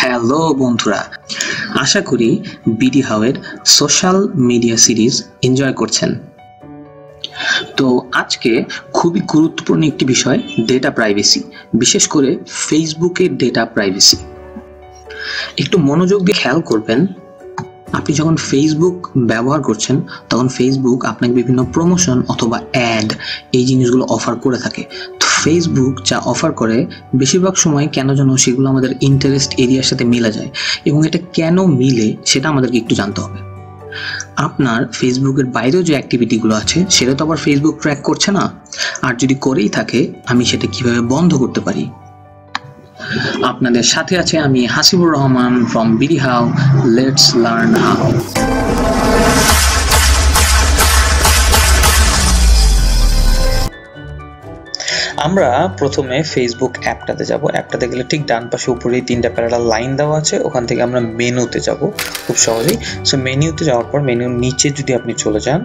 Hello বন্ধুরা, আশা করি বিডি হাওয়ের সোশ্যাল মিডিয়া সিরিজ এনজয় করছেন। তো আজকে খুবই গুরুত্বপূর্ণ একটি বিষয় ডেটা প্রাইভেসি বিশেষ করে ফেসবুকের ডেটা প্রাইভেসি একটু মনোযোগ দিয়ে খেয়াল করবেন, আপনি যখন ফেসবুক ব্যবহার করছেন, তখন ফেসবুক আপনাকে বিভিন্ন প্রমোশন অথবা অ্যাড এই জিনিসগুলো অফার করে থাকে। ফেসবুক যা অফার করে, বেশিরভাগ সময় কেন যেন সেগুলো আমাদের ইন্টারেস্ট এরিয়ার সাথে মিলে যায় এবং এটা কেন মিলে সেটা আমাদেরকে একটু জানতে হবে। আপনার ফেসবুকের বাইরেও যে অ্যাক্টিভিটিগুলো আছে, সেটা তো আবার ফেসবুক ট্র্যাক করছে না। আর যদি করেই থাকে, আমি সেটা কীভাবে বন্ধ করতে পারি? আপনাদের সাথে আছে আমি Hasibur Rahman from BD how let's learn how আমরা প্রথমে ফেসবুক অ্যাপটাতে যাব। অ্যাপটাতে গেলে ঠিক ডান পাশে উপরেই তিনটা প্যারালাল লাইন দেওয়া আছে। ওখান থেকে আমরা মেনুতে যাব খুব সহজেই। সো মেনুতে যাওয়ার পর মেনুর নিচে যদি আপনি চলে যান,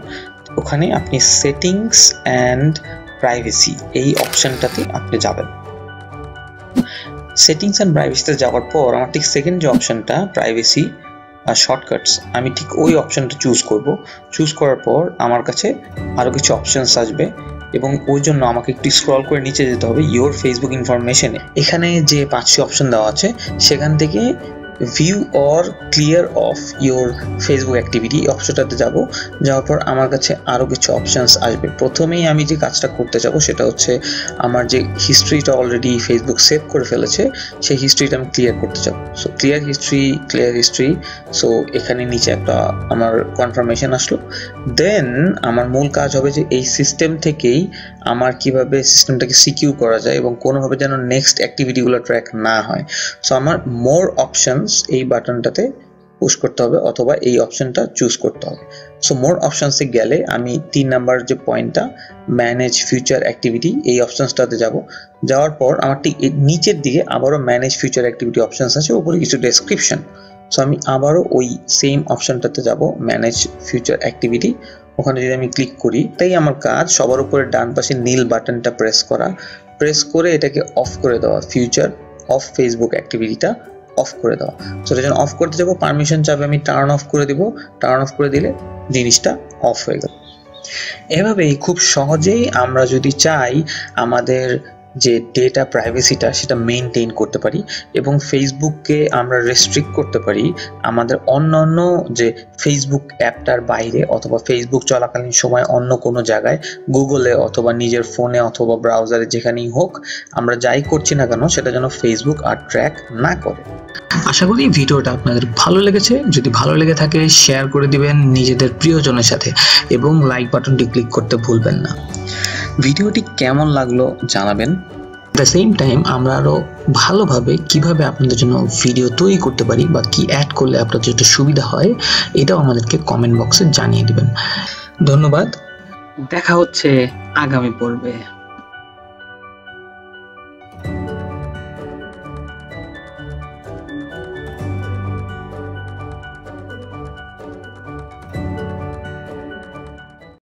ওখানে আপনি সেটিংস অ্যান্ড প্রাইভেসি এই অপশনটাতে আপনি যাবেন। সেটিংস অ্যান্ড প্রাইভেসিতে যাওয়ার পর আমার ঠিক সেকেন্ড যে অপশনটা প্রাইভেসি আর শর্টকাটস আমি ঠিক ওই অপশনটা চুজ করব। চুজ করার পর আমার কাছে আরও কিছু অপশানস আসবে। এবং ওই জন্য আমাকে একটু স্ক্রল করে নিচে যেতে হবে ইওর ফেসবুক ইনফরমেশনে এখানে যে পাঁচটি অপশন দেওয়া আছে, সেখান থেকে view or clear of your Facebook activity এই অপশনটাতে যাব। যাওয়ার পর আমার কাছে আরও কিছু অপশানস আসবে। প্রথমেই আমি যে কাজটা করতে যাব সেটা হচ্ছে আমার যে হিস্ট্রিটা অলরেডি ফেসবুক সেভ করে ফেলেছে, সেই হিস্ট্রিটা আমি ক্লিয়ার করতে যাব। So clear history clear history so এখানে নিচে একটা আমার কনফার্মেশন আসলো। দেন আমার মূল কাজ হবে যে এই সিস্টেম থেকেই আমার কীভাবে সিস্টেমটাকে সিকিউর করা যায় এবং কোনোভাবে যেন নেক্সট অ্যাক্টিভিটিগুলো ট্র্যাক না হয়। সো আমার মোর অপশনস এই বাটনটাতে পুশ করতে হবে অথবা এই অপশনটা চুজ করতে হবে। সো মোর অপশনসে গেলে আমি তিন নাম্বার যে পয়েন্টটা ম্যানেজ ফিউচার অ্যাক্টিভিটি এই অপশনসটাতে যাব। যাওয়ার পর আমার ঠিক নিচের দিকে আবারও ম্যানেজ ফিউচার অ্যাক্টিভিটি অপশনস আছে উপরে কিছু ডেসক্রিপশন সো আমি আবারও ওই সেম অপশনটাতে যাব ম্যানেজ ফিউচার অ্যাক্টিভিটি ওখানে যদি আমি ক্লিক করি, তাই আমার কাজ সবার উপরে ডান পাশে নীল বাটনটা প্রেস করা। প্রেস করে এটাকে অফ করে দেওয়া ফিউচার অফ ফেসবুক অ্যাক্টিভিটিটা অফ করে দেওয়া। তো যখন অফ করতে যাব পারমিশন চাবে আমি টার্ন অফ করে দিব। টার্ন অফ করে দিলে জিনিসটা অফ হয়ে গেল। এভাবেই খুব সহজেই আমরা যদি চাই আমাদের যে ডেটা প্রাইভেসিটা সেটা মেনটেন করতে পারি এবং ফেসবুককে আমরা রেস্ট্রিক্ট করতে পারি আমাদের অন্য অন্য যে ফেসবুক অ্যাপটার বাইরে অথবা ফেসবুক চলাকালীন সময় অন্য কোনো জায়গায় গুগলে অথবা নিজের ফোনে অথবা ব্রাউজারে যেখানেই হোক আমরা যাই করছি না কেন সেটা যেন ফেসবুক আর ট্র্যাক না করে। আশা করি ভিডিওটা আপনাদের ভালো লেগেছে। যদি ভালো লেগে থাকে শেয়ার করে দিবেন নিজেদের প্রিয়জনের সাথে এবং লাইক বাটনটি ক্লিক করতে ভুলবেন না। ভিডিওটি কেমন লাগল জানাবেন। দ্য সেম টাইম আমরা আরও ভালোভাবে কীভাবে আপনাদের জন্য ভিডিও তৈরি করতে পারি বা কি অ্যাড করলে আপনাদের যেটা সুবিধা হয় এটাও আমাদেরকে কমেন্ট বক্সে জানিয়ে দেবেন। ধন্যবাদ। দেখা হচ্ছে আগামী পর্বে।